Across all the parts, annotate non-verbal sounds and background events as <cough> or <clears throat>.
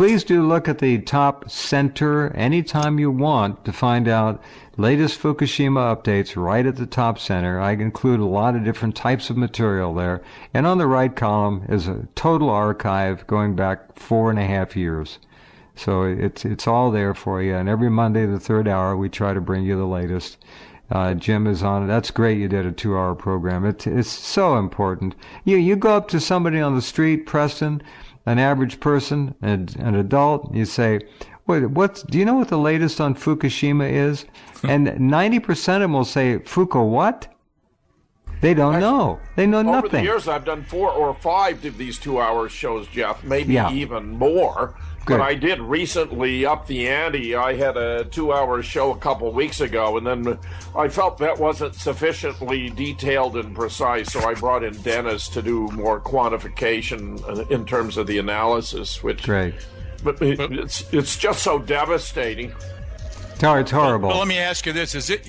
please do look at the top center anytime you want to find out latest Fukushima updates right at the top center. I include a lot of different types of material there. And on the right column is a total archive going back four and a half years. So it's it's all there for you. And every Monday, the third hour, we try to bring you the latest. Uh, Jim is on it. That's great. You did a two-hour program. It, it's so important. You you go up to somebody on the street, Preston, an average person, an, an adult. You say, "What? What's? Do you know what the latest on Fukushima is?" <laughs> and ninety percent of them will say, "Fuku what?" They don't Actually, know. They know Over nothing. the years, I've done four or five of these two-hour shows, Jeff, maybe Yeah. even more. Good. But I did recently up the ante. I had a two-hour show a couple weeks ago, and then I felt that wasn't sufficiently detailed and precise, so I brought in Dennis to do more quantification uh, in terms of the analysis. Which, Great. but it, it's it's just so devastating. It's hor- it's horrible. Well, let me ask you this: Is it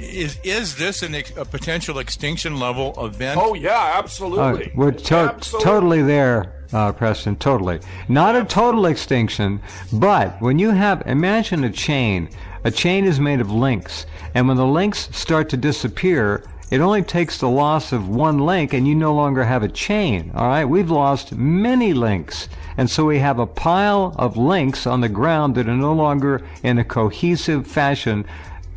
is is this an, ex- a potential extinction level event? Oh yeah, Uh, absolutely. we're to- Absolutely. totally there, uh, Preston. Totally. Not a total extinction, but when you have, imagine a chain. A chain is made of links, and when the links start to disappear, it only takes the loss of one link, and you no longer have a chain. All right, we've lost many links, and so we have a pile of links on the ground that are no longer in a cohesive fashion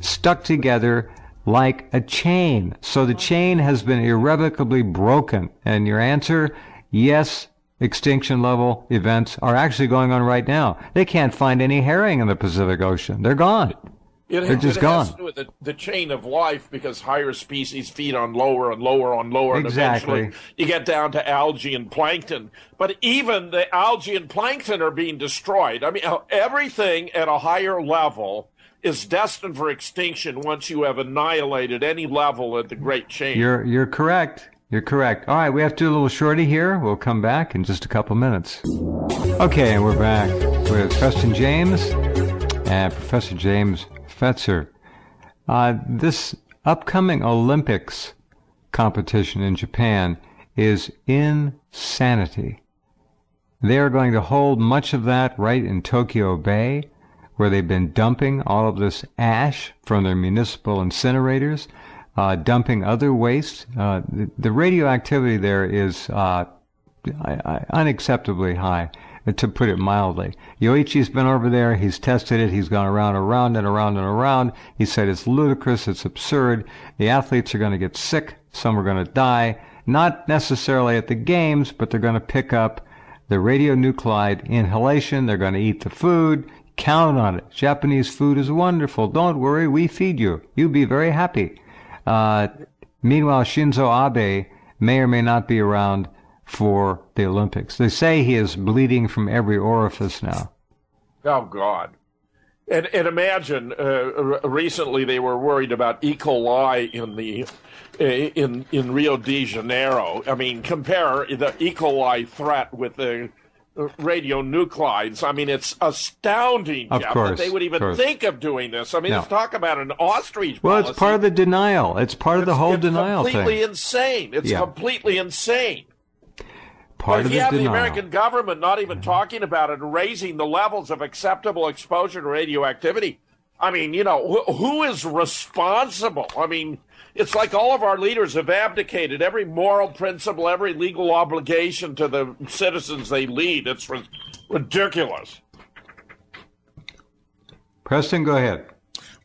stuck together like a chain. So the chain has been irrevocably broken. And your answer, yes, extinction level events are actually going on right now. They can't find any herring in the Pacific Ocean. They're gone. It, They're just it gone. has to do with the, the chain of life because higher species feed on lower and lower on lower, and eventually you get down to algae and plankton. But even the algae and plankton are being destroyed. I mean, uh, everything at a higher level is destined for extinction once you have annihilated any level at the Great Chain. You're you're correct. You're correct. All right, we have to do a little shorty here. We'll come back in just a couple minutes. Okay, and we're back with Preston James and Professor James Fetzer. Uh, this upcoming Olympics competition in Japan is insanity. They are going to hold much of that right in Tokyo Bay, where they've been dumping all of this ash from their municipal incinerators, uh, dumping other waste. Uh, the, the radioactivity there is uh, unacceptably high, uh, to put it mildly. Yoichi's been over there. He's tested it. He's gone around, and around, and around, and around. He said it's ludicrous. It's absurd. The athletes are going to get sick. Some are going to die. Not necessarily at the games, but they're going to pick up the radionuclide inhalation. They're going to eat the food. Count on it. Japanese food is wonderful. Don't worry. We feed you. You'll be very happy. Uh, meanwhile, Shinzo Abe may or may not be around for the Olympics. They say he is bleeding from every orifice now. Oh God! And and imagine uh, recently they were worried about E. coli in the uh, in in Rio de Janeiro. I mean, compare the E. coli threat with the radionuclides. I mean, it's astounding, Of Jeff, course, that they would even course. think of doing this. I mean, No. let's talk about an ostrich. Well, policy. it's part of the denial. It's part of the It's- whole it's denial completely thing. insane. It's Yeah. completely insane. Part But of if you the have the. American government not even talking about it and raising the levels of acceptable exposure to radioactivity, I mean, you know, wh- who is responsible? I mean, it's like all of our leaders have abdicated every moral principle, every legal obligation to the citizens they lead. It's ri- ridiculous. Preston, go ahead.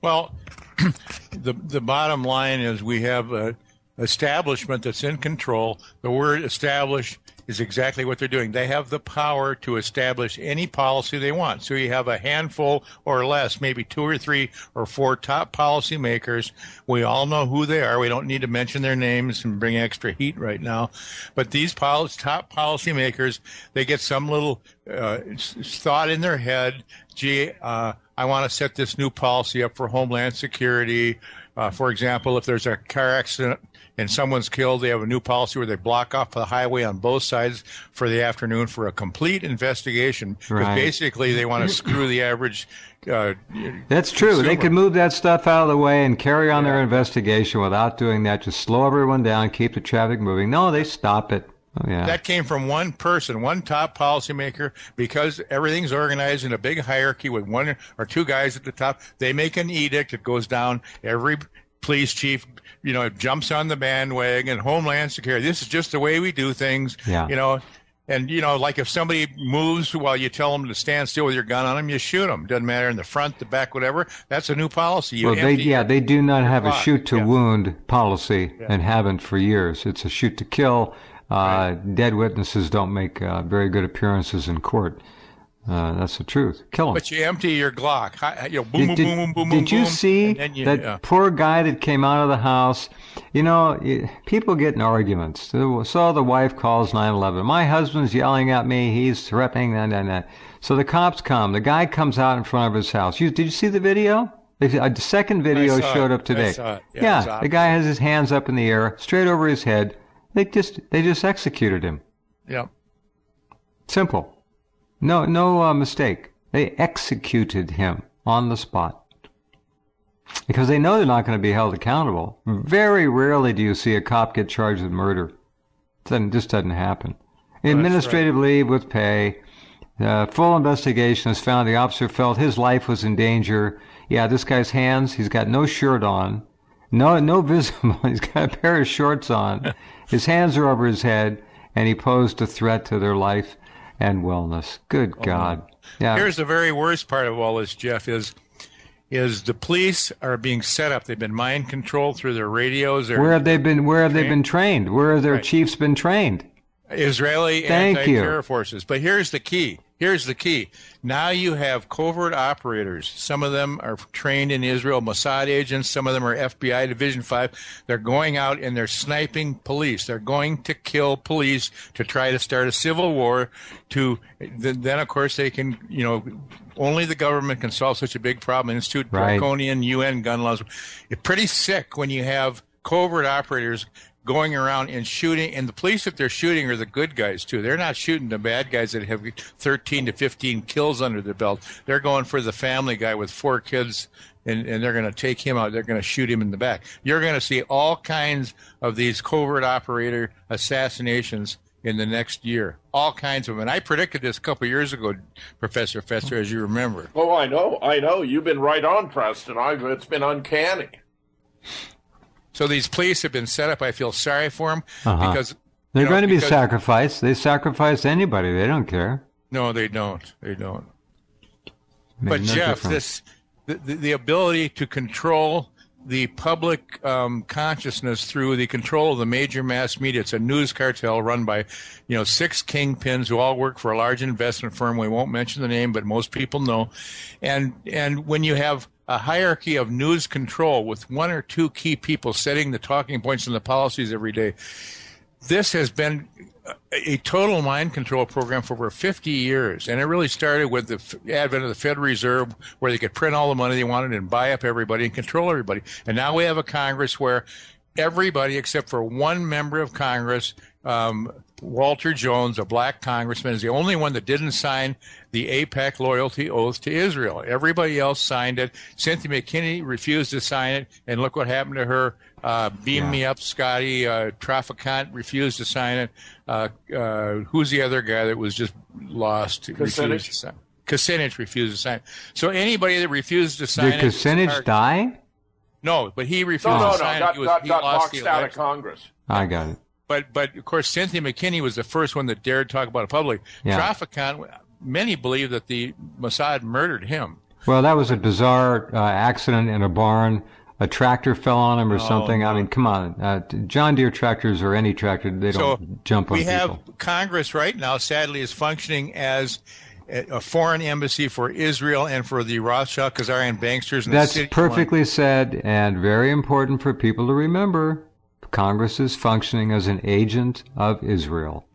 Well, <clears throat> the the bottom line is we have a establishment that's in control. The word "establish" is exactly what they're doing. They have the power to establish any policy they want. So you have a handful or less, maybe two or three or four top policymakers. We all know who they are. We don't need to mention their names and bring extra heat right now. But these pol- top policymakers, they get some little uh, thought in their head. Gee, uh, I want to set this new policy up for Homeland Security. Uh, for example, if there's a car accident and someone's killed, they have a new policy where they block off the highway on both sides for the afternoon for a complete investigation. Because Right. basically, they want to screw the average. Uh, That's true. They consumer. could move that stuff out of the way and carry on their investigation without doing that. Just slow everyone down, keep the traffic moving. No, they stop it. Oh, yeah. That came from one person, one top policymaker, because everything's organized in a big hierarchy with one or two guys at the top. They make an edict. It goes down. Every police chief, you know, jumps on the bandwagon. Homeland Security. This is just the way we do things. Yeah. You know, and you know, like if somebody moves while you tell them to stand still with your gun on them, you shoot them. Doesn't matter in the front, the back, whatever. That's a new policy. You well, they yeah they do not have a shoot to Yeah. wound policy and haven't for years. It's a shoot to kill. Uh, Dead witnesses don't make uh, very good appearances in court. Uh, that's the truth. Kill them. But you empty your Glock. Hi- You know, boom, Did, boom, boom, boom, boom, did you boom, see you- that yeah. poor guy that came out of the house? You know, people get in arguments. So the wife calls 911. My husband's yelling at me. He's threatening. And, and, and. So the cops come. The guy comes out in front of his house. You, did you see the video? The a second video showed it. up today. I saw it. Yeah, it the guy has his hands up in the air, straight over his head. They just they just executed him. Yeah. Simple. No, no uh, mistake. They executed him on the spot because they know they're not going to be held accountable. Very rarely do you see a cop get charged with murder. It just doesn't happen. Administrative leave with pay. Uh, full investigation has found the officer felt his life was in danger. Yeah, this guy's hands. He's got no shirt on. No, no visible. <laughs> He's got a pair of shorts on. His hands are over his head, and he posed a threat to their life and wellness. Good oh, God! Yeah, Here's the very worst part of all this, Jeff, is is the police are being set up. They've been mind controlled through their radios. Where have they been? Where have they trained. been trained? Where have their Right. chiefs been trained? Israeli Thank anti-terror you. forces. But here's the key. Here's the key. Now you have covert operators. Some of them are trained in Israel, Mossad agents. Some of them are FBI Division Five. They're going out and they're sniping police. They're going to kill police to try to start a civil war. To then, then of course, they can. You know, only the government can solve such a big problem. Institute Right. draconian UN gun laws. It's pretty sick when you have covert operators going around and shooting and the police that they're shooting are the good guys too. They're not shooting the bad guys that have 13 to 15 kills under their belt. They're going for the family guy with four kids and, and they're going to take him out. They're going to shoot him in the back. You're going to see all kinds of these covert operator assassinations in the next year. All kinds of them and i predicted this a couple years ago professor fetzer as you remember. Oh, I know, I know. You've been right on, Preston. I've, it's been uncanny. So these police have been set up i feel sorry for them Uh-huh. because They're know, going to be sacrificed. They sacrifice anybody. They don't care. No, they don't. They don't. But no Jeff, difference. this the, the, the ability to control the public um, consciousness through the control of the major mass media. It's a news cartel run by, you know, six kingpins who all work for a large investment firm. We won't mention the name, but most people know. And and when you have a hierarchy of news control with one or two key people setting the talking points and the policies every day, this has been a- total mind control program for over 50 years. And it really started with the advent of the Federal Reserve, where they could print all the money they wanted and buy up everybody and control everybody. And now we have a Congress where everybody, except for one member of Congress, um, Walter Jones, a black congressman, is the only one that didn't sign the AIPAC loyalty oath to Israel. Everybody else signed it. Cynthia McKinney refused to sign it, and look what happened to her. Uh, beam Yeah. me up, Scotty. Uh, Traficant refused to sign it. Uh, uh, who's the other guy that was just lost? Refused Kucinich. to sign. Kucinich refused to sign. it. So anybody that refused to sign Did it, is Kucinich targeted. die? No, but he refused No, no, to no. sign it. Got, He was- got, he got lost boxed the out of. Congress. I got it. But but of course, Cynthia McKinney was the first one that dared talk about it publicly. Yeah. Traficant, many believe that the Mossad murdered him. Well, that was a bizarre uh, accident in a barn. A tractor fell on him or something. I mean, come on. Uh, John Deere tractors or any tractor, they So don't jump on we have people. Congress right now, sadly, is functioning as a foreign embassy for Israel and for the Rothschild Khazarian banksters. In the That's perfectly said and very important for people to remember. Congress is functioning as an agent of Israel.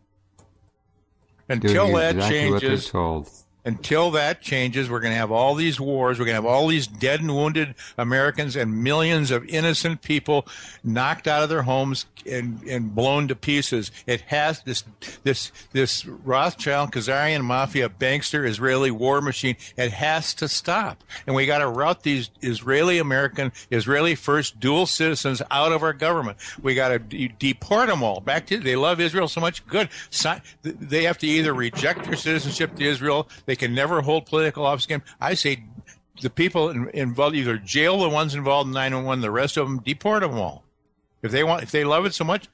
doing Until that exactly what they're changes, told. Until that changes, we're going to have all these wars. We're going to have all these dead and wounded Americans and millions of innocent people knocked out of their homes and, and blown to pieces. It has this this this Rothschild Khazarian mafia bankster Israeli war machine. It has to stop, and we got to rout these Israeli American Israeli first dual citizens out of our government. We got to de- deport them all back to. They love Israel so much. Good. They have to either reject their citizenship to Israel they can never hold political office again. I say the people involved either jail the ones involved in 911, the rest of them deport them all. If they want, if they love it so much,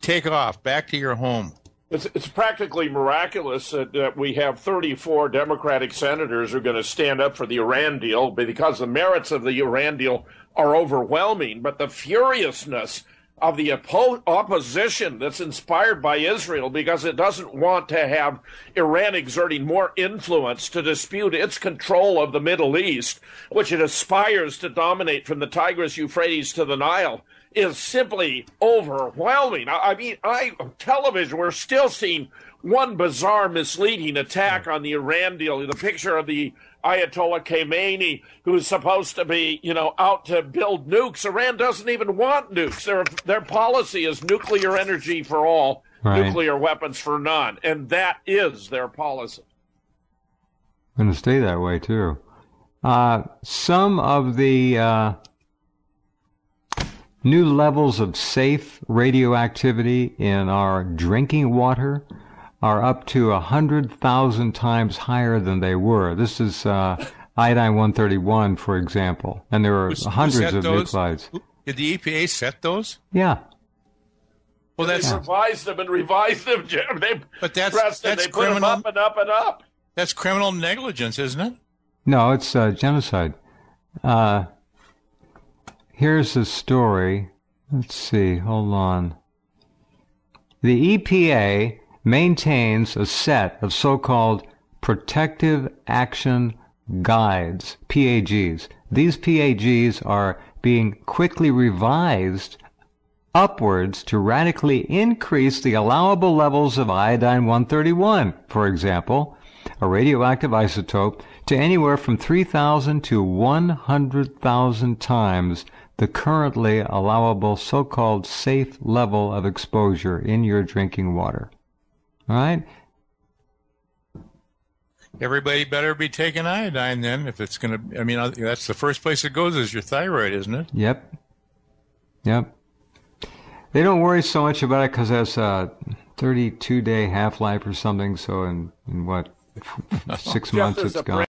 take off back to your home. It's, it's practically miraculous that, that we have 34 Democratic senators who are going to stand up for the Iran deal because the merits of the Iran deal are overwhelming. But the furiousness of the oppo- opposition that's inspired by Israel because it doesn't want to have Iran exerting more influence to dispute its control of the Middle East, which it aspires to dominate from the Tigris Euphrates to the Nile, is simply overwhelming. I, I mean, I television, we're still seeing one bizarre, misleading attack on the Iran deal. The picture of the Ayatollah Khamenei, who's supposed to be, you know, out to build nukes. Iran doesn't even want nukes. Their their policy is nuclear energy for all, right. nuclear weapons for none, and that is their policy. Going to stay that way too. Uh, some of the uh, new levels of safe radioactivity in our drinking water are up to 100,000 times higher than they were. This is uh, iodine 131, for example, and there are who, hundreds who of those? nuclides. Did the EPA set those? Yeah. Well, that's they revised them and revised them, Jim. They but that's that's they criminal. Put them up and up and up. That's criminal negligence, isn't it? No, it's uh, genocide. Uh, here's a story. Let's see. Hold on. The EPA maintains a set of so-called protective action guides, PAGs. These PAGs are being quickly revised upwards to radically increase the allowable levels of iodine 131, for example, a radioactive isotope, to anywhere from 3,000 to 100,000 times the currently allowable so-called safe level of exposure in your drinking water. All right. Everybody better be taking iodine then, if it's going to. I mean, uh, that's the first place it goes is your thyroid, isn't it? Yep. Yep. They don't worry so much about it because that's a 32 day half life or something. So in, in what <laughs> six months it's gone.